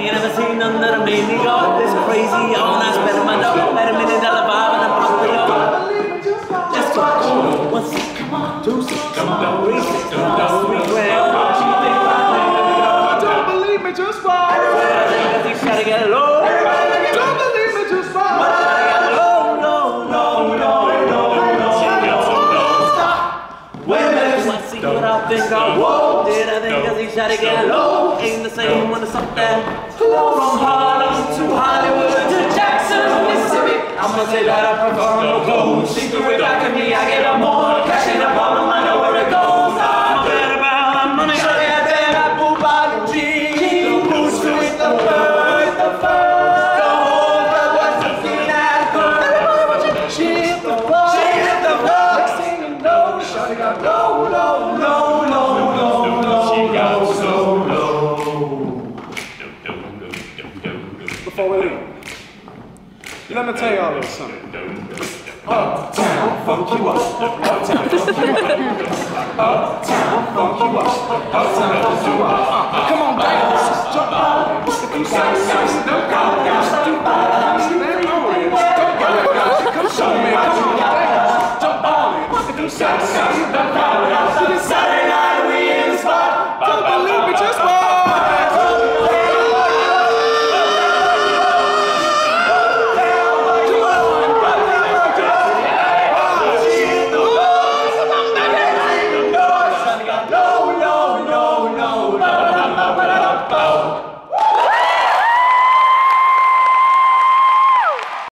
I ain't never seen nothing that made me go this crazy. All night spending my dough, made a million dollar vibe and I'm broke below. Just watch. One six, come on, two six, come on, three six, come on, three grand. She think about it. Don't believe me, just. I think I think gotta get low. Minute, let's see what I think I. Did I think shot to get low? Ain't the same when it's up there. From Harlem to Hollywood to Jackson, Mississippi. I'm gonna say that I prefer no clothes. She threw it back at me, I get her more. Cash in the bottom, I where it goes. I'm bad about the money. So yeah, I pull by the G. Boots with the fur, the fur. The. She hit the floor. The. Next thing you know, shawty got low, low, We leave, let me tell y'all a little something. Uptown, funk you up. Uptown, funk you up. Uptown, funk you up. Uptown, funk you up. Come on, dance. Jump. If you say yes, don't go. Go. Come show me. Come on, dance. On. If you say yes, don't go.